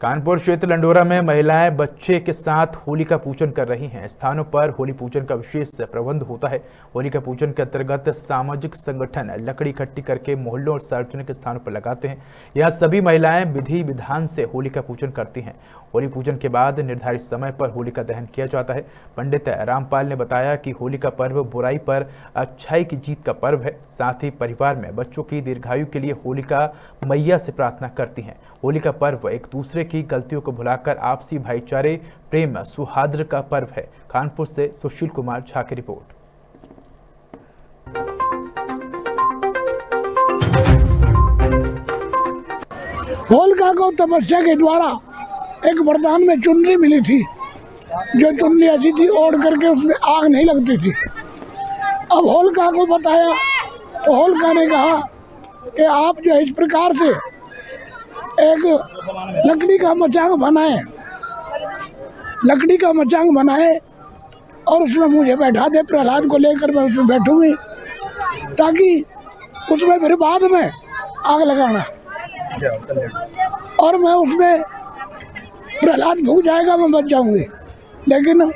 कानपुर क्षेत्र लंडोरा में महिलाएँ बच्चे के साथ होली का पूजन कर रही हैं। स्थानों पर होली पूजन का विशेष प्रबंध होता है। होली का पूजन के अंतर्गत सामाजिक संगठन लकड़ी इकट्ठी करके मोहल्लों और सार्वजनिक स्थानों पर लगाते हैं। यहाँ सभी महिलाएँ विधि विधान से होली का पूजन करती हैं। होली पूजन के बाद निर्धारित समय पर होली का दहन किया जाता है। पंडित रामपाल ने बताया कि होली का पर्व बुराई पर अच्छाई की जीत का पर्व है। साथ ही परिवार में बच्चों की दीर्घायु के लिए होलिका मैया से प्रार्थना करती हैं। होली का पर्व एक दूसरे की गलतियों को भुलाकर आपसी भाईचारे, प्रेम, सुहाद्र का पर्व है। कानपुर से सुशील कुमार झा की रिपोर्ट। होलिका को तपस्या के द्वारा एक वरदान में चुनरी मिली थी। जो चुनरी ऐसी थी, ओढ़ करके उसमें आग नहीं लगती थी। अब होलिका को बताया तो होलिका ने कहा कि आप जो इस प्रकार से एक लकड़ी का मचांग बनाए। लकड़ी का मचांग बनाए और उसमें मुझे बैठा दे, प्रहलाद को लेकर मैं उसमें बैठूँगी, ताकि उसमें फिर बाद में आग लगाना। और मैं उसमें प्रहलाद भूख जाएगा, मैं बच जाऊँगी। लेकिन